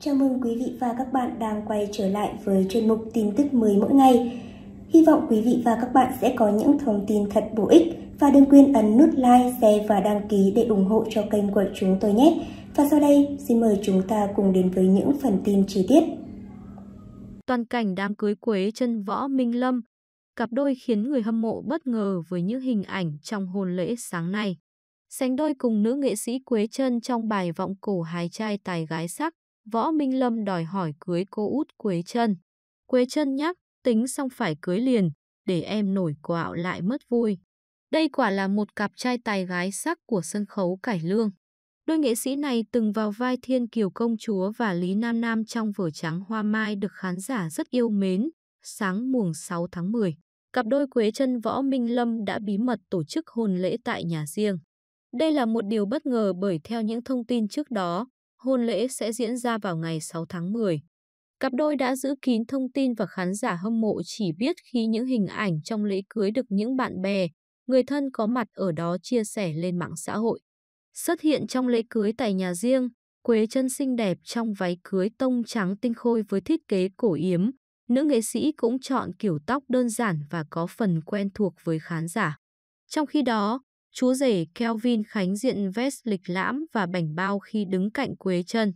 Chào mừng quý vị và các bạn đang quay trở lại với chuyên mục tin tức mới mỗi ngày. Hy vọng quý vị và các bạn sẽ có những thông tin thật bổ ích và đừng quên ấn nút like, share và đăng ký để ủng hộ cho kênh của chúng tôi nhé. Và sau đây, xin mời chúng ta cùng đến với những phần tin chi tiết. Toàn cảnh đám cưới Quế chân Võ Minh Lâm, cặp đôi khiến người hâm mộ bất ngờ với những hình ảnh trong hôn lễ sáng nay. Sánh đôi cùng nữ nghệ sĩ Quế Trân trong bài vọng cổ hái trai tài gái sắc, Võ Minh Lâm đòi hỏi cưới cô út Quế Trân. Quế Trân nhắc, tính xong phải cưới liền, để em nổi quạo lại mất vui. Đây quả là một cặp trai tài gái sắc của sân khấu cải lương. Đôi nghệ sĩ này từng vào vai Thiên Kiều Công Chúa và Lý Nam Nam trong vở trắng Hoa Mai được khán giả rất yêu mến. Sáng mùng 6 tháng 10, cặp đôi Quế chân Võ Minh Lâm đã bí mật tổ chức hôn lễ tại nhà riêng. Đây là một điều bất ngờ bởi theo những thông tin trước đó, hôn lễ sẽ diễn ra vào ngày 6 tháng 10. Cặp đôi đã giữ kín thông tin và khán giả hâm mộ chỉ biết khi những hình ảnh trong lễ cưới được những bạn bè, người thân có mặt ở đó chia sẻ lên mạng xã hội. Xuất hiện trong lễ cưới tại nhà riêng, Quế chân xinh đẹp trong váy cưới tông trắng tinh khôi với thiết kế cổ yếm. Nữ nghệ sĩ cũng chọn kiểu tóc đơn giản và có phần quen thuộc với khán giả. Trong khi đó, chú rể Kelvin Khánh diện vest lịch lãm và bảnh bao khi đứng cạnh Quế chân.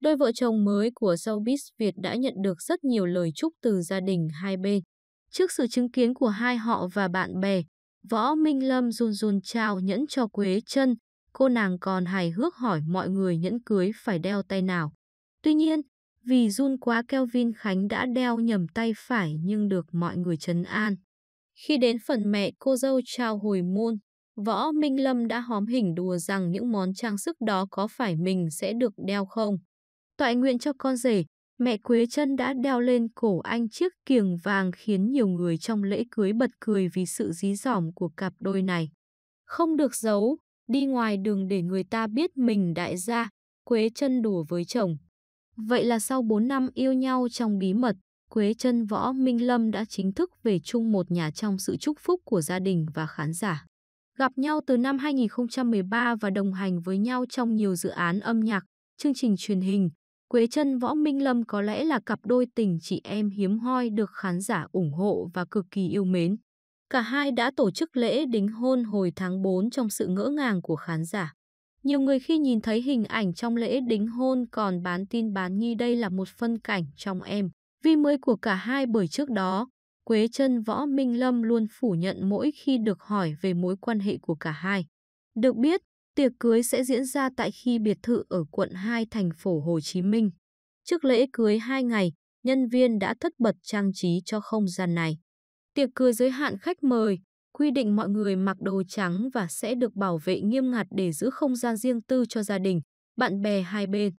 Đôi vợ chồng mới của showbiz Việt đã nhận được rất nhiều lời chúc từ gia đình hai bên. Trước sự chứng kiến của hai họ và bạn bè, Võ Minh Lâm run run trao nhẫn cho Quế chân, cô nàng còn hài hước hỏi mọi người nhẫn cưới phải đeo tay nào. Tuy nhiên, vì run quá Kelvin Khánh đã đeo nhầm tay phải nhưng được mọi người trấn an. Khi đến phần mẹ cô dâu trao hồi môn, Võ Minh Lâm đã hóm hình đùa rằng những món trang sức đó có phải mình sẽ được đeo không. Toại nguyện cho con rể, mẹ Quế Trân đã đeo lên cổ anh chiếc kiềng vàng khiến nhiều người trong lễ cưới bật cười vì sự dí dỏm của cặp đôi này. Không được giấu, đi ngoài đường để người ta biết mình đại gia, Quế Trân đùa với chồng. Vậy là sau 4 năm yêu nhau trong bí mật, Quế Trân Võ Minh Lâm đã chính thức về chung một nhà trong sự chúc phúc của gia đình và khán giả. Gặp nhau từ năm 2013 và đồng hành với nhau trong nhiều dự án âm nhạc, chương trình truyền hình, Quế Trân Võ Minh Lâm có lẽ là cặp đôi tình chị em hiếm hoi được khán giả ủng hộ và cực kỳ yêu mến. Cả hai đã tổ chức lễ đính hôn hồi tháng 4 trong sự ngỡ ngàng của khán giả. Nhiều người khi nhìn thấy hình ảnh trong lễ đính hôn còn bán tin bán nghi đây là một phân cảnh trong em. Vì mới của cả hai bởi trước đó, Quế Trân Võ Minh Lâm luôn phủ nhận mỗi khi được hỏi về mối quan hệ của cả hai. Được biết, tiệc cưới sẽ diễn ra tại khi biệt thự ở quận 2 thành phố Hồ Chí Minh. Trước lễ cưới 2 ngày, nhân viên đã thất bật trang trí cho không gian này. Tiệc cưới giới hạn khách mời, quy định mọi người mặc đồ trắng và sẽ được bảo vệ nghiêm ngặt để giữ không gian riêng tư cho gia đình, bạn bè hai bên.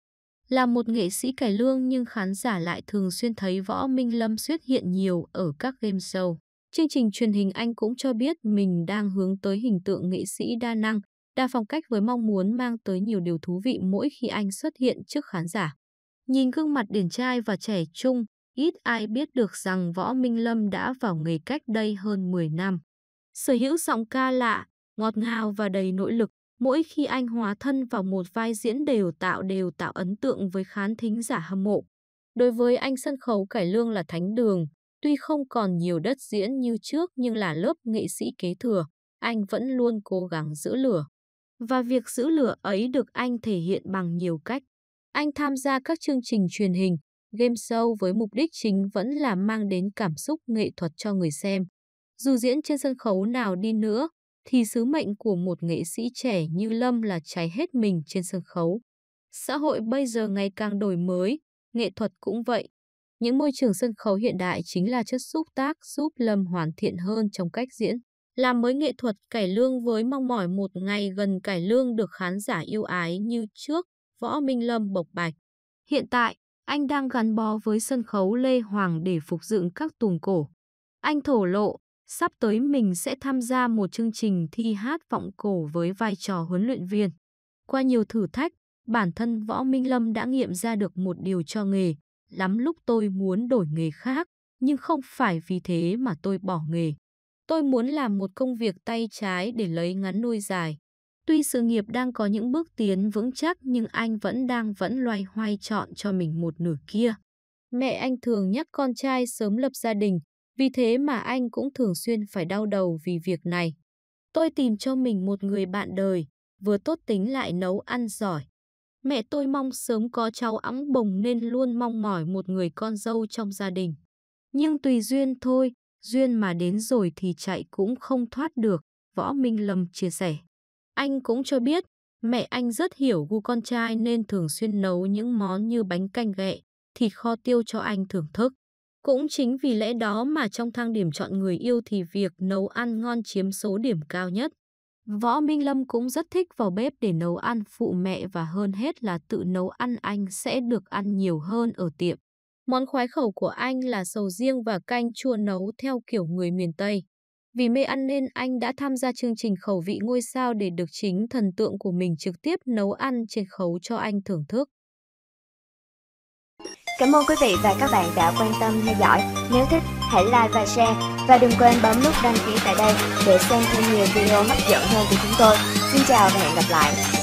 Là một nghệ sĩ cải lương nhưng khán giả lại thường xuyên thấy Võ Minh Lâm xuất hiện nhiều ở các game show. Chương trình truyền hình Anh cũng cho biết mình đang hướng tới hình tượng nghệ sĩ đa năng, đa phong cách với mong muốn mang tới nhiều điều thú vị mỗi khi anh xuất hiện trước khán giả. Nhìn gương mặt điển trai và trẻ trung, ít ai biết được rằng Võ Minh Lâm đã vào nghề cách đây hơn 10 năm. Sở hữu giọng ca lạ, ngọt ngào và đầy nội lực, mỗi khi anh hóa thân vào một vai diễn đều tạo đều tạo ấn tượng với khán thính giả hâm mộ. Đối với anh sân khấu cải lương là thánh đường, tuy không còn nhiều đất diễn như trước nhưng là lớp nghệ sĩ kế thừa, anh vẫn luôn cố gắng giữ lửa. Và việc giữ lửa ấy được anh thể hiện bằng nhiều cách. Anh tham gia các chương trình truyền hình, game show với mục đích chính vẫn là mang đến cảm xúc nghệ thuật cho người xem. Dù diễn trên sân khấu nào đi nữa, thì sứ mệnh của một nghệ sĩ trẻ như Lâm là cháy hết mình trên sân khấu. Xã hội bây giờ ngày càng đổi mới, nghệ thuật cũng vậy. Những môi trường sân khấu hiện đại chính là chất xúc tác giúp Lâm hoàn thiện hơn trong cách diễn. Làm mới nghệ thuật cải lương với mong mỏi một ngày gần cải lương được khán giả yêu ái như trước, Võ Minh Lâm bộc bạch. Hiện tại, anh đang gắn bó với sân khấu Lê Hoàng để phục dựng các tuồng cổ. Anh thổ lộ, Sắp tới mình sẽ tham gia một chương trình thi hát vọng cổ với vai trò huấn luyện viên. Qua nhiều thử thách, bản thân Võ Minh Lâm đã nghiệm ra được một điều cho nghề. Lắm lúc tôi muốn đổi nghề khác, nhưng không phải vì thế mà tôi bỏ nghề. Tôi muốn làm một công việc tay trái để lấy ngắn nuôi dài. Tuy sự nghiệp đang có những bước tiến vững chắc nhưng anh vẫn đang vẫn loay hoay chọn cho mình một nửa kia. Mẹ anh thường nhắc con trai sớm lập gia đình, vì thế mà anh cũng thường xuyên phải đau đầu vì việc này. Tôi tìm cho mình một người bạn đời, vừa tốt tính lại nấu ăn giỏi. Mẹ tôi mong sớm có cháu ẵng bồng nên luôn mong mỏi một người con dâu trong gia đình. Nhưng tùy duyên thôi, duyên mà đến rồi thì chạy cũng không thoát được, Võ Minh Lâm chia sẻ. Anh cũng cho biết, mẹ anh rất hiểu gu con trai nên thường xuyên nấu những món như bánh canh ghẹ, thịt kho tiêu cho anh thưởng thức. Cũng chính vì lẽ đó mà trong thang điểm chọn người yêu thì việc nấu ăn ngon chiếm số điểm cao nhất. Võ Minh Lâm cũng rất thích vào bếp để nấu ăn, phụ mẹ và hơn hết là tự nấu ăn anh sẽ được ăn nhiều hơn ở tiệm. Món khoái khẩu của anh là sầu riêng và canh chua nấu theo kiểu người miền Tây. Vì mê ăn nên anh đã tham gia chương trình khẩu vị ngôi sao để được chính thần tượng của mình trực tiếp nấu ăn trên khấu cho anh thưởng thức. Cảm ơn quý vị và các bạn đã quan tâm theo dõi. Nếu thích, hãy like và share. Và đừng quên bấm nút đăng ký tại đây để xem thêm nhiều video hấp dẫn hơn của chúng tôi. Xin chào và hẹn gặp lại.